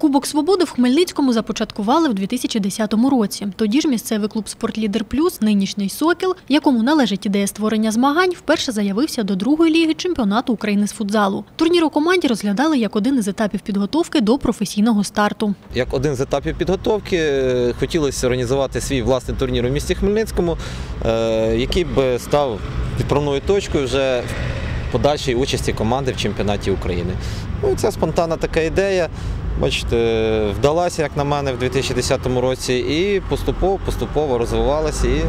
Кубок свободи в Хмельницькому започаткували в 2010 році. Тоді ж місцевий клуб «Спортлідер Плюс», нинішній Сокіл, якому належить ідея створення змагань, вперше заявився до другої ліги чемпіонату України з футзалу. Турнір у команді розглядали як один із етапів підготовки до професійного старту. Як один з етапів підготовки е, хотілося організувати свій власний турнір у місті Хмельницькому, е, який би став відправною точкою вже подальшої участі команди в чемпіонаті України. Ну, Ця спонтанна така ідея. Бачите, вдалася, як на мене, в 2010 році, і поступово поступово розвивалася. І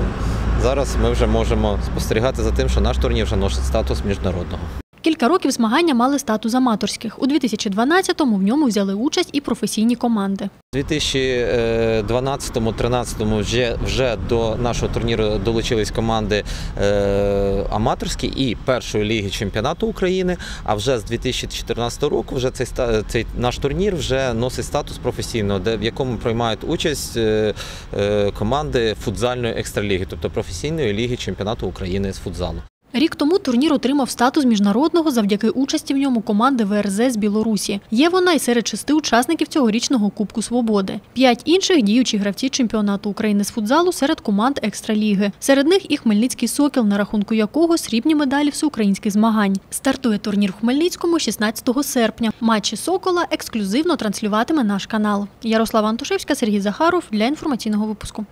зараз ми вже можемо спостерігати за тим, що наш турнір вже носить статус міжнародного. Кілька років змагання мали статус аматорських. У 2012-му в ньому взяли участь і професійні команди. У 2012-13 вже, вже до нашого турніру долучились команди е, аматорські і першої ліги чемпіонату України. А вже з 2014 року вже цей, цей наш турнір вже носить статус професійного, де, в якому приймають участь е, е, команди футзальної екстраліги, тобто професійної ліги чемпіонату України з футзалу. Рік тому турнір отримав статус міжнародного завдяки участі в ньому команди ВРЗ з Білорусі. Є вона й серед шести учасників цьогорічного Кубку Свободи. П'ять інших діючі гравці чемпіонату України з футзалу серед команд екстраліги. Серед них і Хмельницький Сокіл, на рахунку якого срібні медалі всеукраїнських змагань. Стартує турнір в Хмельницькому 16 серпня. Матчі Сокола ексклюзивно транслюватиме наш канал. Ярослава Антошевська, Сергій Захаров для інформаційного випуску.